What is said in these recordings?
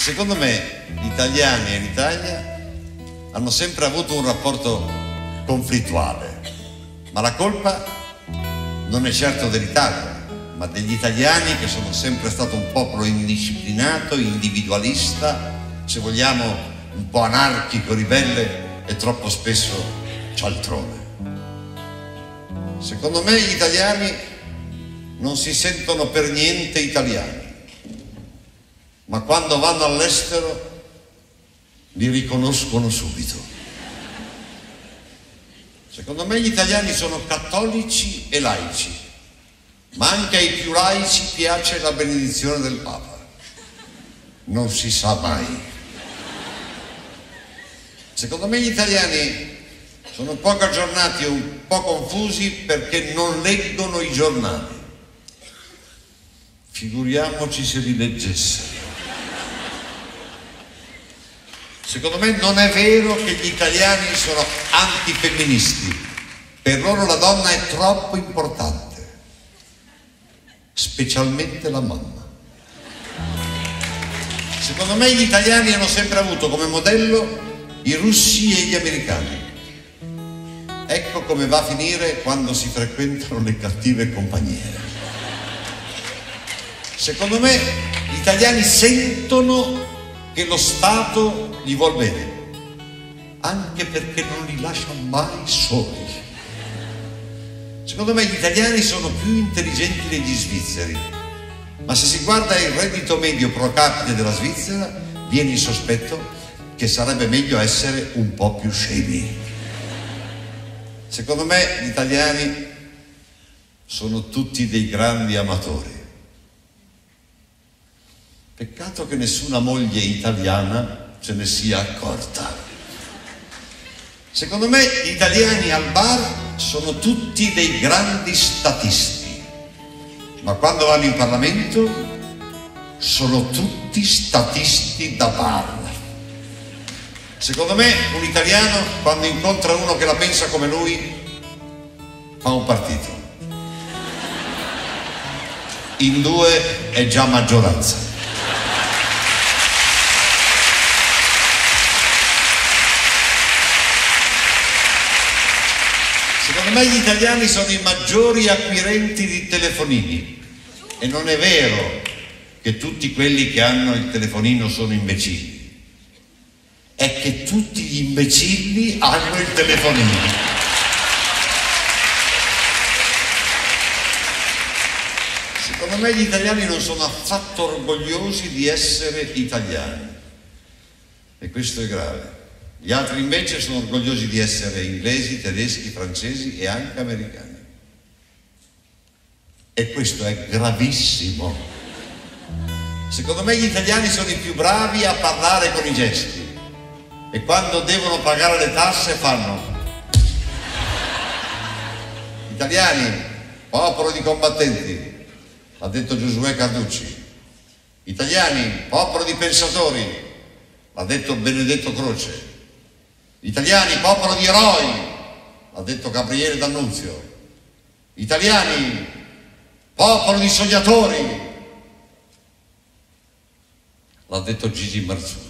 Secondo me gli italiani e l'Italia hanno sempre avuto un rapporto conflittuale, ma la colpa non è certo dell'Italia, ma degli italiani che sono sempre stato un popolo indisciplinato, individualista, se vogliamo un po' anarchico, ribelle e troppo spesso cialtrone. Secondo me gli italiani non si sentono per niente italiani, ma quando vanno all'estero li riconoscono subito. Secondo me gli italiani sono cattolici e laici, ma anche ai più laici piace la benedizione del Papa. Non si sa mai. Secondo me gli italiani sono un po' aggiornati e un po' confusi perché non leggono i giornali. Figuriamoci se li leggessero. Secondo me non è vero che gli italiani sono antifemministi. Per loro la donna è troppo importante, specialmente la mamma. Secondo me gli italiani hanno sempre avuto come modello i russi e gli americani. Ecco come va a finire quando si frequentano le cattive compagnie. Secondo me gli italiani sentono che lo Stato gli vuol bene, anche perché non li lascia mai soli. Secondo me gli italiani sono più intelligenti degli svizzeri, ma se si guarda il reddito medio pro capite della Svizzera, viene il sospetto che sarebbe meglio essere un po' più scemi. Secondo me gli italiani sono tutti dei grandi amatori. Peccato che nessuna moglie italiana se ne sia accorta. Secondo me gli italiani al bar sono tutti dei grandi statisti, ma quando vanno in Parlamento sono tutti statisti da bar. Secondo me un italiano quando incontra uno che la pensa come lui fa un partito. In due è già maggioranza. Secondo me gli italiani sono i maggiori acquirenti di telefonini e non è vero che tutti quelli che hanno il telefonino sono imbecilli, è che tutti gli imbecilli hanno il telefonino. Secondo me gli italiani non sono affatto orgogliosi di essere italiani e questo è grave. Gli altri invece sono orgogliosi di essere inglesi, tedeschi, francesi e anche americani. E questo è gravissimo. Secondo me gli italiani sono i più bravi a parlare con i gesti e quando devono pagare le tasse fanno. Italiani, popolo di combattenti, l'ha detto Giosuè Carducci. Italiani, popolo di pensatori, l'ha detto Benedetto Croce. Italiani, popolo di eroi, l'ha detto Gabriele D'Annunzio. Italiani, popolo di sognatori, l'ha detto Gigi Marzullo.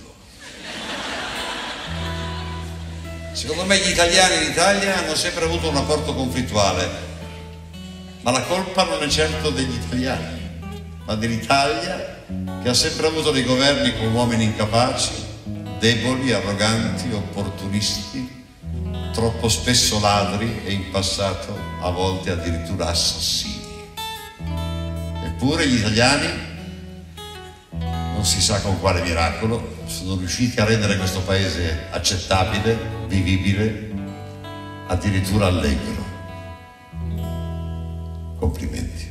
Secondo me gli italiani in Italia hanno sempre avuto un rapporto conflittuale, ma la colpa non è certo degli italiani, ma dell'Italia che ha sempre avuto dei governi con uomini incapaci, deboli, arroganti, opportunisti, troppo spesso ladri e in passato a volte addirittura assassini. Eppure gli italiani, non si sa con quale miracolo, sono riusciti a rendere questo paese accettabile, vivibile, addirittura allegro. Complimenti.